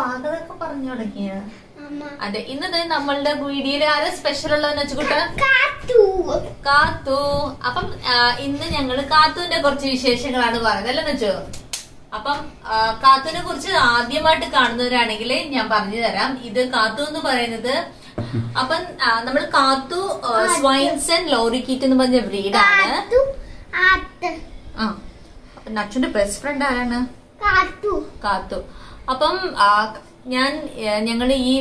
നച്ചുകുട്ടൻ സ്വാഗതം ഒക്കെ പറഞ്ഞു തുടങ്ങിയ? അതെ ഇന്നത്തെ നമ്മളുടെ വീഡിയോയിൽ ആരെ സ്പെഷ്യൽ ഉള്ളതെന്ന് നച്ചുകുട്ട കാത്തു. അപ്പം ഇന്ന് ഞങ്ങൾ കാത്തുവിന്റെ കുറച്ച് വിശേഷങ്ങളാണ് പറയുന്നത് അല്ലെന്ന് വെച്ചോ? അപ്പം കാത്തുവിനെ കുറിച്ച് ആദ്യമായിട്ട് കാണുന്നവരാണെങ്കിൽ ഞാൻ പറഞ്ഞു തരാം. ഇത് കാത്തു എന്ന് പറയുന്നത് അപ്പം നമ്മൾ കാത്തു സ്വൈൻസൺ ലോറിക്കീറ്റ് എന്ന് പറഞ്ഞ ബ്രീഡാണ് ആ. നച്ചുന്റെ ബെസ്റ്റ് ഫ്രണ്ട് ആരാണ്? കാത്തു. കാത്തു. അപ്പം ഞാൻ ഞങ്ങൾ ഈ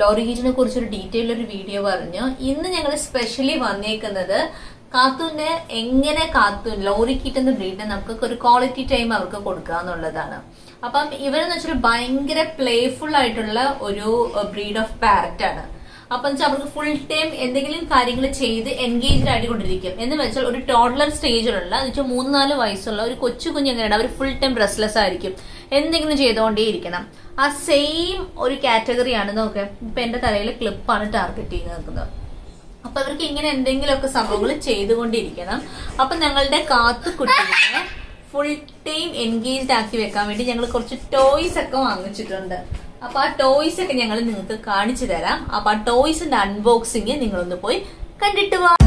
ലോറി ഹീറ്റിനെ കുറിച്ചൊരു ഡീറ്റെയിൽ ഒരു വീഡിയോ പറഞ്ഞു. ഇന്ന് ഞങ്ങൾ സ്പെഷ്യലി വന്നേക്കുന്നത് കാത്തൂന്റെ എങ്ങനെ കാത്തൂൻ ലോറി കീറ്റ് എന്ന ബ്രീഡിനെ നമുക്ക് ഒരു ക്വാളിറ്റി ടൈം അവർക്ക് കൊടുക്കുക എന്നുള്ളതാണ്. അപ്പം ഇവരെന്ന് വെച്ചാൽ ഭയങ്കര പ്ലേഫുൾ ആയിട്ടുള്ള ഒരു ബ്രീഡ് ഓഫ് പാരറ്റ് ആണ്. അപ്പം വെച്ചാൽ അവർക്ക് ഫുൾ ടൈം എന്തെങ്കിലും കാര്യങ്ങൾ ചെയ്ത് എൻഗേജ്ഡ് ആയിക്കൊണ്ടിരിക്കും. എന്ന് വെച്ചാൽ ഒരു ടോട്ടലർ സ്റ്റേജിലുള്ള എന്ന് വെച്ചാൽ മൂന്ന് നാല് വയസ്സുള്ള ഒരു കൊച്ചു കുഞ്ഞു എങ്ങനെയാണ് അവർ ഫുൾ ടൈം റെസ്ലെസ് ആയിരിക്കും. എന്തെങ്കിലും ചെയ്തുകൊണ്ടേയിരിക്കണം. ആ സെയിം ഒരു കാറ്റഗറിയാണ് നോക്കെ. ഇപ്പൊ എന്റെ തലയിൽ ക്ലിപ്പാണ് ടാർഗറ്റ് ചെയ്ത് നിൽക്കുന്നത്. അപ്പൊ അവർക്ക് ഇങ്ങനെ എന്തെങ്കിലുമൊക്കെ സംഭവങ്ങൾ ചെയ്തുകൊണ്ടിരിക്കണം അപ്പൊ ഞങ്ങളുടെ കാത്തു കുട്ടികളെ ഫുൾ ടൈം എൻഗേജ്ഡ് ആക്കി വെക്കാൻ വേണ്ടി ഞങ്ങൾ കുറച്ച് ടോയ്സ് ഒക്കെ വാങ്ങിച്ചിട്ടുണ്ട്. അപ്പൊ ആ ടോയ്സ് ഒക്കെ ഞങ്ങൾ നിങ്ങൾക്ക് കാണിച്ചു തരാം. അപ്പൊ ആ ടോയ്സിന്റെ അൺബോക്സിങ് നിങ്ങളൊന്ന് പോയി കണ്ടിട്ട് വാ.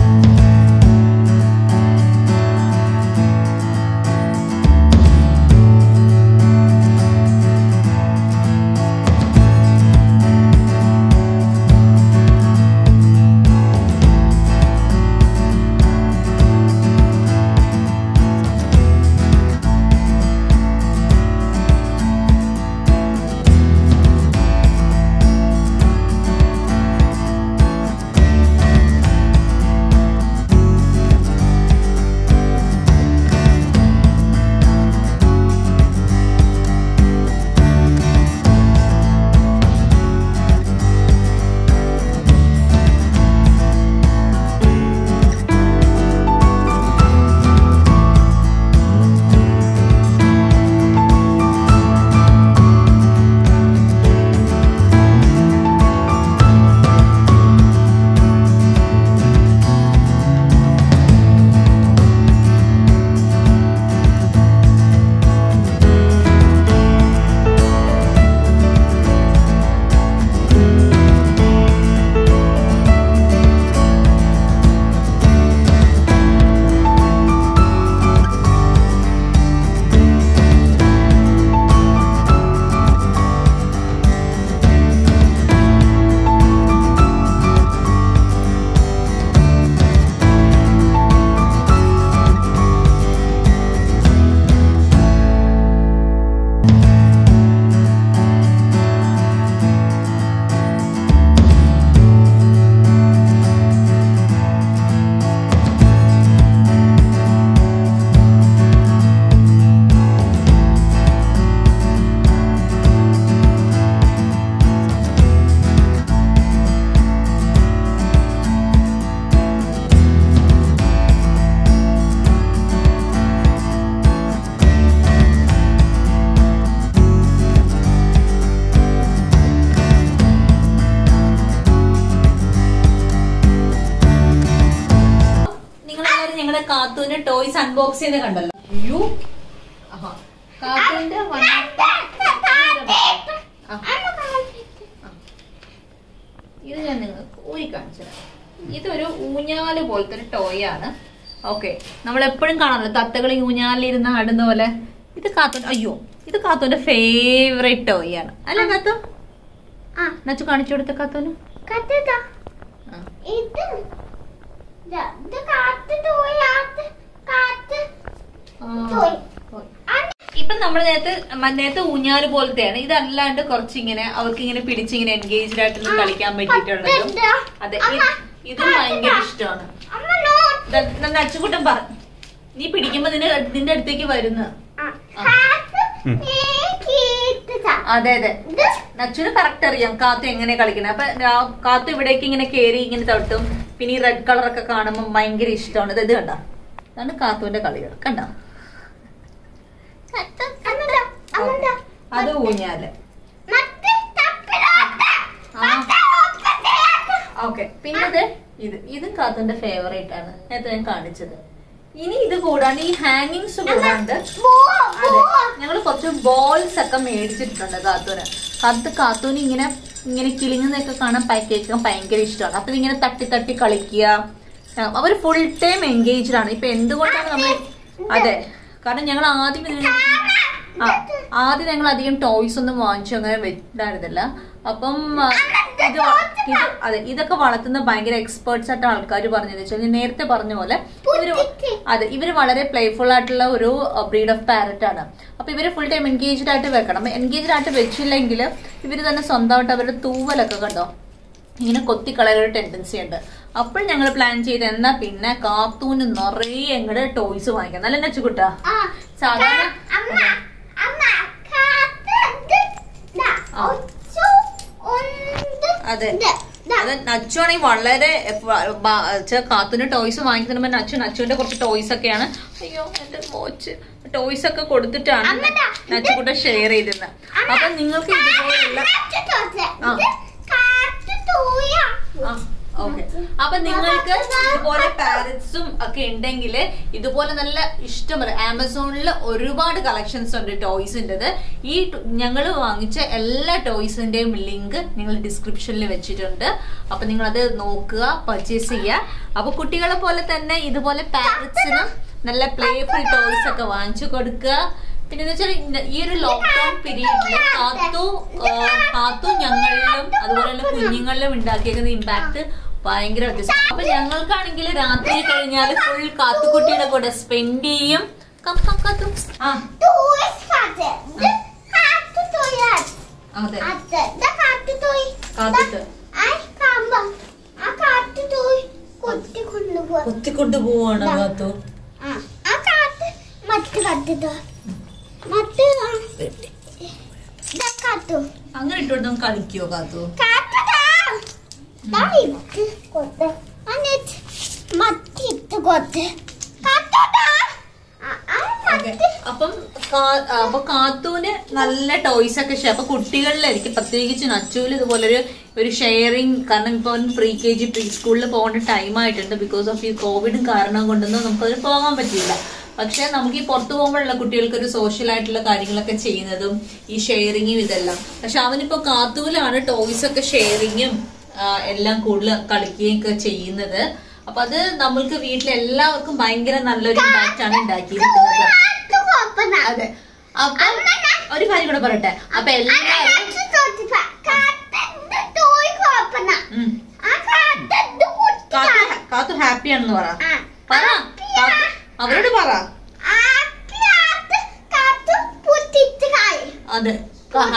നിങ്ങളെല്ലാവരും ടോയ്സ് അൺബോക്സ് ചെയ്യുന്ന കണ്ടല്ലോ. കാത്തൂന്റെ ആ. ഇത് ഞാൻ നിങ്ങൾക്ക് ഊരി കാണിച്ചു തരാം. ഇതൊരു ഊഞ്ഞാൽ പോലത്തെ ഒരു ടോയ് ആണ്. ഓക്കെ. നമ്മൾ എപ്പോഴും കാണാമല്ലോ തത്തകൾ ഊഞ്ഞാലിരുന്ന് ആടുന്ന പോലെ? ഇത് കാത്തു അയ്യോ. ഇത് കാത്തുവിന്റെ ഫേവറേറ്റ് ടോയ് ആണ്. അല്ല കാത്തു? നച്ചു കാണിച്ചു കൊടുത്ത കാത്തുവിന്. ഇപ്പൊ നമ്മൾ നേരത്തെ നേരത്തെ ഊഞ്ഞാൽ പോലത്തെയാണ്. ഇതല്ലാണ്ട് കുറച്ചിങ്ങനെ അവർക്ക് ഇങ്ങനെ പിടിച്ചിങ്ങനെ എൻഗേജ്ഡ് ആയിട്ട് കളിക്കാൻ പറ്റിയിട്ടുള്ളതും അതെ ഇത് ഭയങ്കര ഇഷ്ടമാണ്. അച്ചുകൂട്ടം പറ. നീ പിടിക്കുമ്പോ നിന്റെ നിന്റെ അടുത്തേക്ക് വരുന്ന. അതെ അതെ. നച്ചുന് കറക്റ്റ് അറിയാം. കാത്തു എങ്ങനെ കളിക്കുന്നത് അപ്പൊ കാത്തു ഇവിടേക്ക് ഇങ്ങനെ കേറി ഇങ്ങനെ തട്ടും. പിന്നെ ഈ റെഡ് കളർ ഒക്കെ കാണുമ്പോൾ ഭയങ്കര ഇഷ്ടമാണ് ഇത് കണ്ട? അതാണ് കാത്തുവിന്റെ കളികൾ. കണ്ട? അത് ഊഞ്ഞാൽ. ഓക്കെ. പിന്നെ ഇത് ഇത് ഇതും കാത്തുവിന്റെ ഫേവറേറ്റ് ആണ്. നേരത്തെ ഞാൻ കാണിച്ചത്. ഇനി ഇത് കൂടാണ്ട് ഈ ഹാങ്ങിങ്സ് കൂടാണ്ട് ഞങ്ങൾ കുറച്ച് ബോൾസ് ഒക്കെ മേടിച്ചിട്ടുണ്ട് കാത്തൂന് കാത്തു കാത്തൂന് ഇങ്ങനെ ഇങ്ങനെ കിളിങ്ങുന്നതൊക്കെ കാണാൻ പാക്കേജ് ഭയങ്കര ഇഷ്ടമാണ്. അപ്പൊ ഇങ്ങനെ തട്ടി തട്ടി കളിക്കുക. അവർ ഫുൾ ടൈം എൻഗേജ്ഡ് ആണ്. ഇപ്പൊ എന്തുകൊണ്ടാണ് നമ്മൾ അതെ. കാരണം ഞങ്ങൾ ആദ്യം ആ ആദ്യം ഞങ്ങൾ അധികം ടോയ്സ് ഒന്നും വാങ്ങിച്ചു അങ്ങനെ വെച്ചിട്ടുണ്ടായിരുന്നില്ല അപ്പം ഇത് ഇത് അതെ ഇതൊക്കെ വളർത്തുന്ന ഭയങ്കര എക്സ്പേർട്സ് ആയിട്ട് ആൾക്കാർ പറഞ്ഞത് വെച്ചാൽ നേരത്തെ പറഞ്ഞ പോലെ ഇവർ അതെ ഇവർ വളരെ പ്ലേഫുൾ ആയിട്ടുള്ള ഒരു ബ്രീഡ് ഓഫ് പാരറ്റ് ആണ്. അപ്പൊ ഇവർ ഫുൾ ടൈം എൻഗേജ്ഡ് ആയിട്ട് വെക്കണം. എൻഗേജ്ഡ് ആയിട്ട് വെച്ചില്ലെങ്കിൽ ഇവർ തന്നെ സ്വന്തമായിട്ട് അവരുടെ തൂവലൊക്കെ കണ്ടോ? ഇങ്ങനെ കൊത്തിക്കളയാൻ ഒരു ടെൻഡൻസി ഉണ്ട്. അപ്പോൾ ഞങ്ങൾ പ്ലാൻ ചെയ്ത് എന്നാ പിന്നെ കാത്തൂന് നിറയെ എങ്ങടെ ടോയ്സ് വാങ്ങിക്കാം. നല്ല നച്ചുകുട്ടാ. സാധാരണ അതെ. അത് നച്ചുവാണെങ്കിൽ വളരെ കാത്തുന് ടോയ്സ് വാങ്ങിക്കുന്ന നച്ചു നച്ചുവിന്റെ കുറച്ച് ടോയ്സ് ഒക്കെയാണ്. അയ്യോ എന്റെ മോച്ച്. ടോയ്സ് ഒക്കെ കൊടുത്തിട്ടാണ് നച്ചു നച്ചുകൂട്ട ഷെയർ ചെയ്തിരുന്നത് അപ്പൊ നിങ്ങൾക്ക് ഇതുപോലുള്ള ആ. ഓക്കെ അപ്പൊ നിങ്ങൾക്ക് ഇതുപോലെ പാരറ്റ്സും ഒക്കെ ഉണ്ടെങ്കിൽ ഇതുപോലെ നല്ല ഇഷ്ടം ആമസോണിൽ ഒരുപാട് കളക്ഷൻസ് ഉണ്ട് ടോയ്സിന്റെത് ഈ ഞങ്ങൾ വാങ്ങിച്ച എല്ലാ ടോയ്സിന്റെയും ലിങ്ക് നിങ്ങൾ ഡിസ്ക്രിപ്ഷനിൽ വെച്ചിട്ടുണ്ട്. അപ്പൊ നിങ്ങൾ അത് നോക്കുക പർച്ചേസ് ചെയ്യുക. അപ്പൊ കുട്ടികളെ പോലെ തന്നെ ഇതുപോലെ പാരൻസിനും നല്ല പ്ലേഫുൾ ടോയ്സ് ഒക്കെ വാങ്ങിച്ചു കൊടുക്കുക. പിന്നെ എന്ന് വെച്ചാൽ ഈ ഒരു ലോക്ക്ഡൌൺ പീരീഡിൽ കാത്തു താത്തു കാത്തു ഞങ്ങളിലും അതുപോലെ തന്നെ കുഞ്ഞുങ്ങളിലും ഉണ്ടാക്കിയേക്കുന്ന ഇമ്പാക്ട് ഭയങ്കര വ്യത്യസ്തം. അപ്പൊ ഞങ്ങൾക്കാണെങ്കിൽ രാത്രി കഴിഞ്ഞാൽ ഫുൾ കാത്തുകുട്ടിയുടെ കൂടെ സ്പെൻഡ് ചെയ്യും. കൊത്തിക്കൊണ്ടു പോവാണ് കാത്തു. മറ്റു കാത്തിട്ട്. അങ്ങനെ ഇട്ടോട്ട് നമുക്ക് കളിക്കോ കാത്തു? അപ്പം അപ്പൊ കാത്തൂന് നല്ല ടോയ്സ് ഒക്കെ അപ്പൊ കുട്ടികളിലായിരിക്കും പ്രത്യേകിച്ച് നച്ചുവിൽ ഇതുപോലെ ഒരു ഒരു ഷെയറിങ് കാരണം ഇപ്പൊ പ്രീ കെ ജി പ്രീ സ്കൂളിൽ പോകേണ്ട ടൈം ആയിട്ടുണ്ട് ബിക്കോസ് ഓഫ് ഈ കോവിഡ് കാരണം കൊണ്ടൊന്നും നമുക്കത് പോകാൻ പറ്റില്ല പക്ഷെ നമുക്ക് ഈ പുറത്തു പോകുമ്പോഴുള്ള കുട്ടികൾക്ക് ഒരു സോഷ്യൽ ആയിട്ടുള്ള കാര്യങ്ങളൊക്കെ ചെയ്യുന്നതും ഈ ഷെയറിങ്ങും ഇതെല്ലാം. പക്ഷെ അവനിപ്പോ കാത്തൂലാണ് ടോയ്സ് ഒക്കെ ഷെയറിങ്ങും എല്ലാം കൂടുതൽ കളിക്കുകയും ഒക്കെ ചെയ്യുന്നത്. അപ്പൊ അത് നമ്മൾക്ക് വീട്ടിലെ എല്ലാവർക്കും ഭയങ്കര നല്ലൊരു ഇമ്പാക്റ്റ് ആണ് ഉണ്ടാക്കിയിരിക്കുന്നത്. അതെ. അപ്പൊ ഒരു കാര്യം കൂടെ പറയട്ടെ. അപ്പൊ എല്ലാവരും. കാത്തു ഹാപ്പിയാണെന്ന് പറ. പറ. അവരോട് പറ. അതെ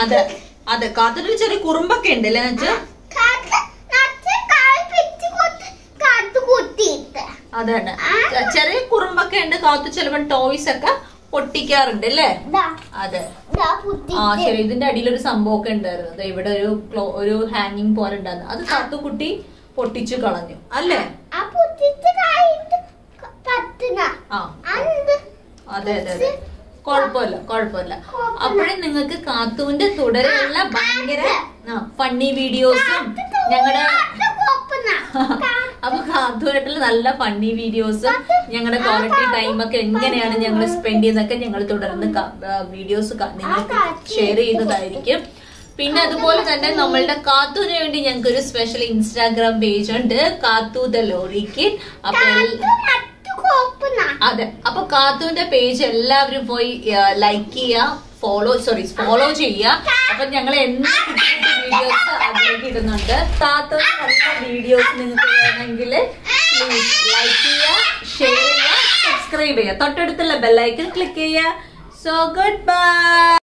അതെ അതെ കാത്തുനൊരു ചെറിയ കുറുമ്പൊക്കെ ഉണ്ട് അല്ലേ വെച്ചാ ചെറിയ കുറുമ്പൊക്കെ ഉണ്ട് കാത്തു ചിലപ്പോൾ ടോയ്സ് ഒക്കെ പൊട്ടിക്കാറുണ്ട് അല്ലേ? അതെ. ആ ശരി ഇതിന്റെ അടിയിൽ ഒരു സംഭവം ഒക്കെ ഉണ്ടായിരുന്നു ഇവിടെ ഒരു ഒരു ഹാങ്ങിങ് പോലെ ഉണ്ടായിരുന്നു. അത് കാത്തു കുട്ടി പൊട്ടിച്ചു കളഞ്ഞു. അല്ലേ? അതെ അതെ അതെ. കുഴപ്പമില്ല കുഴപ്പമില്ല. അപ്പോഴേ നിങ്ങൾക്ക് കാത്തുവിന്റെ തുടരെയുള്ള ഭയങ്കര ഫണ്ണി വീഡിയോസും ഞങ്ങളുടെ അപ്പൊ കാത്തുവായിട്ടുള്ള നല്ല ഫണ്ണി വീഡിയോസും ഞങ്ങളുടെ ക്വാളിറ്റി ടൈം ഒക്കെ എങ്ങനെയാണ് ഞങ്ങൾ സ്പെൻഡ് ചെയ്യുന്നതൊക്കെ ഞങ്ങൾ തുടർന്ന് വീഡിയോസ് നിങ്ങൾക്ക് ഷെയർ ചെയ്യുന്നതായിരിക്കും. പിന്നെ അതുപോലെ തന്നെ നമ്മളുടെ കാത്തൂന് വേണ്ടി ഞങ്ങൾക്ക് ഒരു സ്പെഷ്യൽ ഇൻസ്റ്റാഗ്രാം പേജ് ഉണ്ട് കാത്തു ദ ലോറി കിഡ്. അപ്പൊ അതെ അപ്പൊ കാത്തുവിന്റെ പേജ് എല്ലാവരും പോയി ലൈക്ക് ചെയ്യുക ഫോളോ സോറി ഫോളോ ചെയ്യുക അപ്പൊ ഞങ്ങൾ എന്ത് വീഡിയോസ് അതിലേക്ക് ഇടുന്നുണ്ട്. കാത്തുവിന് നല്ല വീഡിയോസ് നിങ്ങൾക്ക് വേണമെങ്കിൽ പ്ലീസ് ലൈക്ക് ചെയ്യുക ഷെയർ ചെയ്യുക സബ്സ്ക്രൈബ് ചെയ്യുക തൊട്ടടുത്തുള്ള ബെല്ലൈക്കൺ ക്ലിക്ക് ചെയ്യുക സോ ഗുഡ് ബൈ